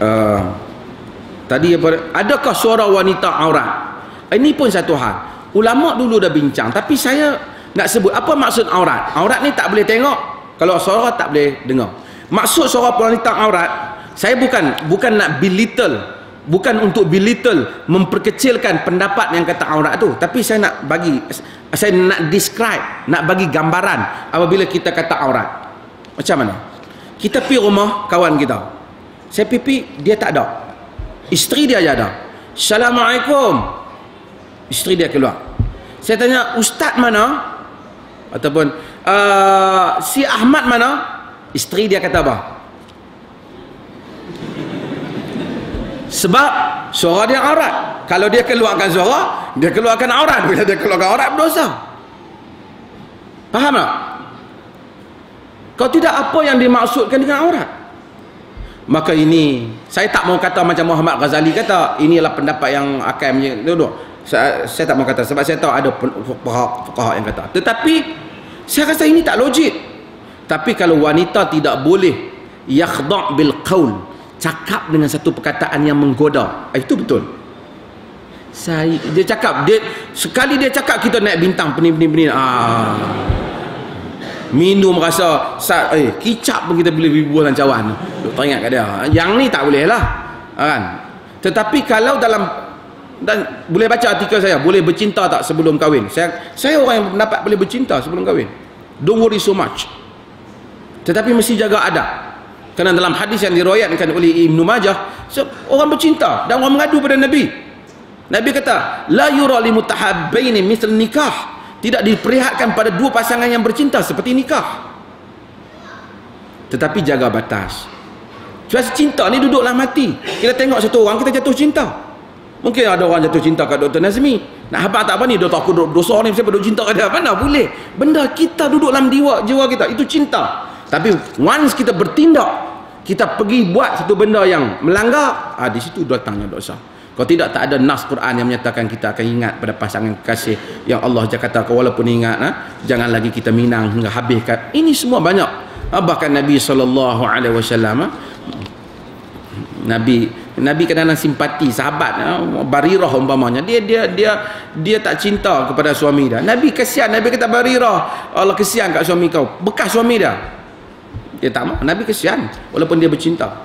uh, tadi apa adakah suara wanita aurat? Ini pun satu hal. Ulama dulu dah bincang tapi saya nak sebut apa maksud aurat? Aurat ni tak boleh tengok. Kalau suara tak boleh dengar. Maksud suara wanita aurat saya bukan bukan nak belittle bukan untuk belittle memperkecilkan pendapat yang kata aurat tu. Tapi saya nak bagi saya nak describe nak bagi gambaran apabila kita kata aurat. Macam mana? Kita pergi rumah kawan kita saya pipi dia tak ada. Isteri dia aja ada. Assalamualaikum. Isteri dia keluar. Saya tanya ustaz mana? Ataupun uh, si Ahmad mana? Isteri dia kata apa? Sebab suara dia aurat. Kalau dia keluarkan suara dia keluarkan aurat. Bila dia keluarkan aurat berdosa. Faham tak? Kalau tidak apa yang dimaksudkan dengan aurat maka ini saya tak mau kata macam Muhammad Ghazali kata inilah pendapat yang akan duduk. Saya, saya tak mau kata sebab saya tahu ada fuqaha yang kata. Tetapi saya rasa ini tak logik. Tapi kalau wanita tidak boleh yakhda' bil qaul cakap dengan satu perkataan yang menggoda eh, itu betul. Saya dia cakap dia sekali dia cakap kita naik bintang pening-pening ah minum rasa sat, eh kicap pun kita boleh berbual dengan cawan duk teringat kat dia. Yang ni tak boleh lah. Kan? Tetapi kalau dalam dan boleh baca artikel saya boleh bercinta tak sebelum kahwin? Saya saya orang yang dapat boleh bercinta sebelum kahwin. Don't worry so much. Tetapi mesti jaga adab. Kerana dalam hadis yang diriwayatkan oleh Ibnu Majah so, orang bercinta dan orang mengadu pada Nabi. Nabi kata la yura li mutahabbaini mithl nikah tidak diperlihatkan pada dua pasangan yang bercinta seperti nikah. Tetapi jaga batas. Sebab cinta ni duduklah mati. Kita tengok satu orang kita jatuh cinta. Mungkin ada orang jatuh cinta kat Dr. Nazmi. Nak apa tak apa ni dia aku dosa ni siapa duduk cinta kat dia? Mana boleh? Benda kita duduk dalam jiwa, jiwa kita itu cinta. Tapi once kita bertindak kita pergi buat satu benda yang melanggar ah, di situ datangnya dosa kalau tidak tak ada nas Quran yang menyatakan kita akan ingat pada pasangan kasih yang Allah kata walaupun ingat ha, jangan lagi kita minang hingga habiskan. Ini semua banyak. Ha, bahkan Nabi sallallahu alaihi wasallam ha, Nabi Nabi kadang-kadang simpati sahabat ha, Barirah umpamanya dia dia dia dia tak cinta kepada suami dia. Nabi kesian Nabi kata Barirah Allah kesian kat suami kau. Bekas suami dia. Dia tak mau. Nabi kesian walaupun dia bercinta.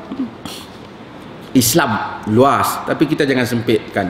Islam luas. Tapi kita jangan sempitkan